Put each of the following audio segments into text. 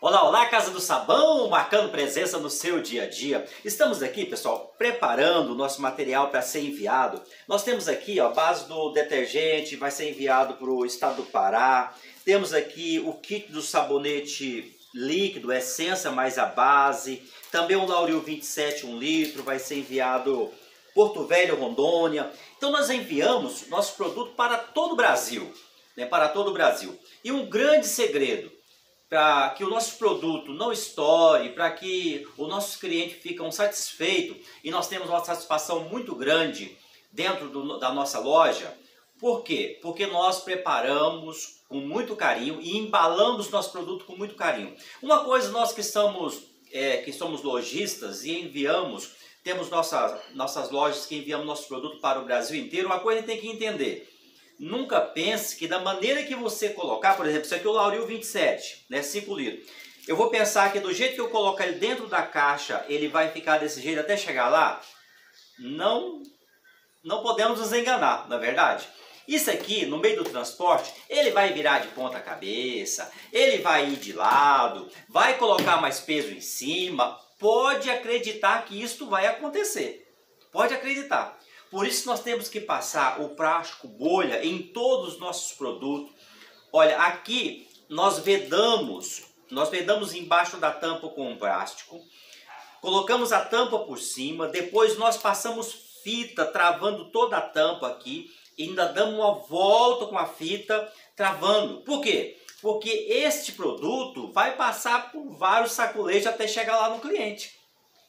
Olá, olá, Casa do Sabão, marcando presença no seu dia a dia. Estamos aqui, pessoal, preparando o nosso material para ser enviado. Nós temos aqui ó, a base do detergente, vai ser enviado para o estado do Pará. Temos aqui o kit do sabonete líquido, essência mais a base. Também o Lauril 27, 1 litro, vai ser enviado Porto Velho, Rondônia. Então nós enviamos nosso produto para todo o Brasil, né, para todo o Brasil. E um grande segredo, para que o nosso produto não estoure, para que os nossos clientes fiquem satisfeitos e nós temos uma satisfação muito grande dentro do, da nossa loja. Por quê? Porque nós preparamos com muito carinho e embalamos nosso produto com muito carinho. Uma coisa, nós que estamos, é, que somos lojistas e enviamos, temos nossa, nossas lojas que enviamos nosso produto para o Brasil inteiro, uma coisa a gente tem que entender nunca pense que da maneira que você colocar, por exemplo, isso aqui é o Lauril 27, né, 5 litros. Eu vou pensar que do jeito que eu colocar ele dentro da caixa, ele vai ficar desse jeito até chegar lá? Não, não podemos nos enganar, na é verdade. Isso aqui, no meio do transporte, ele vai virar de ponta cabeça, ele vai ir de lado, vai colocar mais peso em cima. Pode acreditar que isso vai acontecer. Pode acreditar. Por isso nós temos que passar o plástico bolha em todos os nossos produtos. Olha, aqui nós vedamos, nós vedamos embaixo da tampa com plástico, colocamos a tampa por cima, depois nós passamos fita travando toda a tampa aqui, ainda damos uma volta com a fita travando. Por quê? Porque este produto vai passar por vários sacolejos até chegar lá no cliente.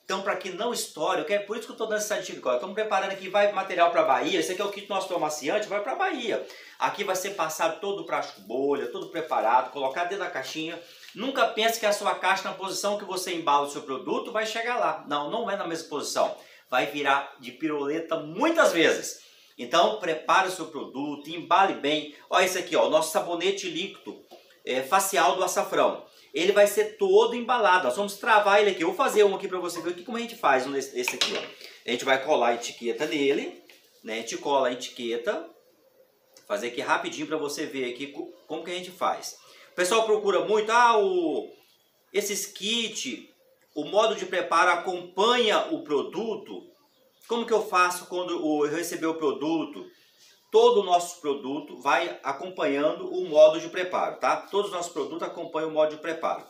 Então, para que não estoure, é por isso que eu estou dando essa dica. Estamos preparando aqui, vai material para Bahia. Esse aqui é o kit nosso amaciante, vai para Bahia. Aqui vai ser passado todo o plástico bolha, todo preparado, colocado dentro da caixinha. Nunca pense que a sua caixa, na posição que você embala o seu produto, vai chegar lá. Não, não é na mesma posição. Vai virar de piroleta muitas vezes. Então, prepare o seu produto, embale bem. Olha esse aqui, ó, o nosso sabonete líquido é, facial do açafrão ele vai ser todo embalado. Nós vamos travar ele aqui. Eu vou fazer um aqui para você ver como a gente faz esse aqui. Ó. A gente vai colar a etiqueta nele, né? A gente cola a etiqueta. Fazer aqui rapidinho para você ver aqui como que a gente faz. O pessoal procura muito, ah, o, esses kits, o modo de preparo acompanha o produto. Como que eu faço quando eu receber o produto? Todo o nosso produto vai acompanhando o modo de preparo, tá? Todos os nossos produtos acompanham o modo de preparo.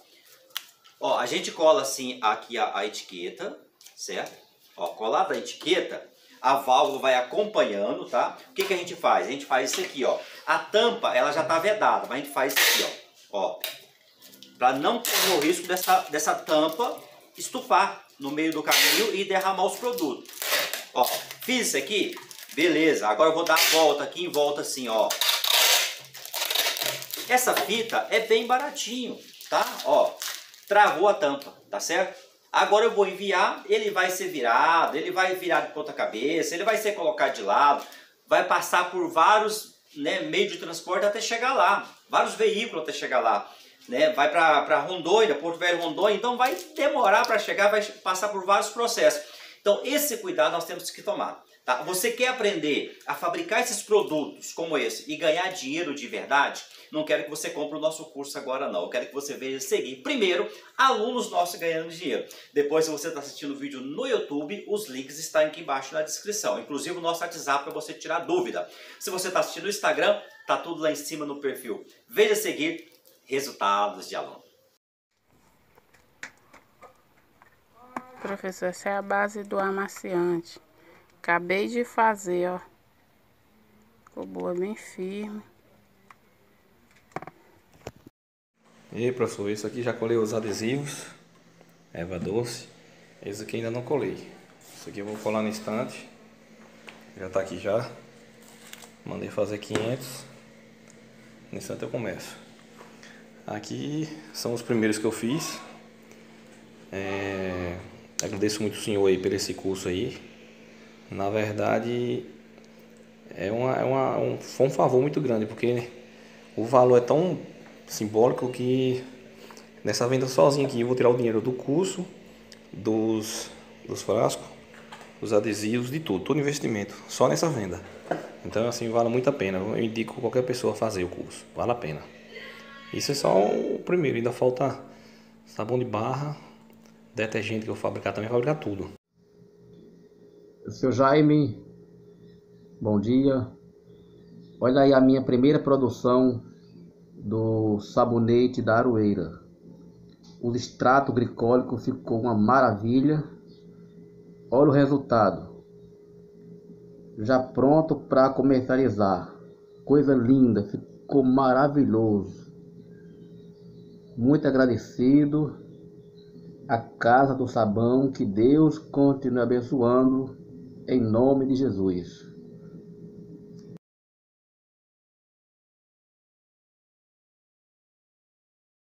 Ó, a gente cola assim aqui a, a etiqueta, certo? Ó, colada a etiqueta, a válvula vai acompanhando, tá? O que, que a gente faz? A gente faz isso aqui, ó. A tampa, ela já tá vedada, mas a gente faz isso aqui, ó. Ó, para não correr o risco dessa, dessa tampa estufar no meio do caminho e derramar os produtos. Ó, fiz isso aqui, Beleza, agora eu vou dar a volta aqui em volta assim, ó. Essa fita é bem baratinho, tá? Ó, travou a tampa, tá certo? Agora eu vou enviar, ele vai ser virado, ele vai virar de ponta cabeça, ele vai ser colocado de lado, vai passar por vários né, meios de transporte até chegar lá, vários veículos até chegar lá. Né, vai para Rondônia, Porto Velho Rondônia, então vai demorar para chegar, vai passar por vários processos. Então esse cuidado nós temos que tomar. Tá? Você quer aprender a fabricar esses produtos como esse e ganhar dinheiro de verdade? Não quero que você compre o nosso curso agora não. Eu quero que você veja seguir primeiro alunos nossos ganhando dinheiro. Depois, se você está assistindo o vídeo no YouTube, os links estão aqui embaixo na descrição. Inclusive o nosso WhatsApp para você tirar dúvida. Se você está assistindo no Instagram, tá tudo lá em cima no perfil. Veja seguir resultados de aluno. Professor, essa é a base do amaciante. Acabei de fazer, ó. Ficou boa, bem firme. E aí, professor, isso aqui já colei os adesivos. Eva doce. Esse aqui ainda não colei. Isso aqui eu vou colar no instante. Já tá aqui já. Mandei fazer 500. No instante eu começo. Aqui são os primeiros que eu fiz. É... Agradeço muito o senhor aí por esse curso aí na verdade, é, uma, é uma, um, foi um favor muito grande, porque o valor é tão simbólico que nessa venda sozinha aqui eu vou tirar o dinheiro do curso, dos, dos frascos, dos adesivos, de tudo, todo investimento, só nessa venda. Então, assim, vale muito a pena. Eu indico qualquer pessoa fazer o curso, vale a pena. Isso é só o primeiro, ainda falta sabão de barra, detergente que eu fabricar também, fabricar tudo. Seu Jaime, bom dia. Olha aí a minha primeira produção do sabonete da Aroeira. O extrato glicólico ficou uma maravilha. Olha o resultado. Já pronto para comercializar. Coisa linda, ficou maravilhoso. Muito agradecido a Casa do Sabão, que Deus continue abençoando em nome de Jesus.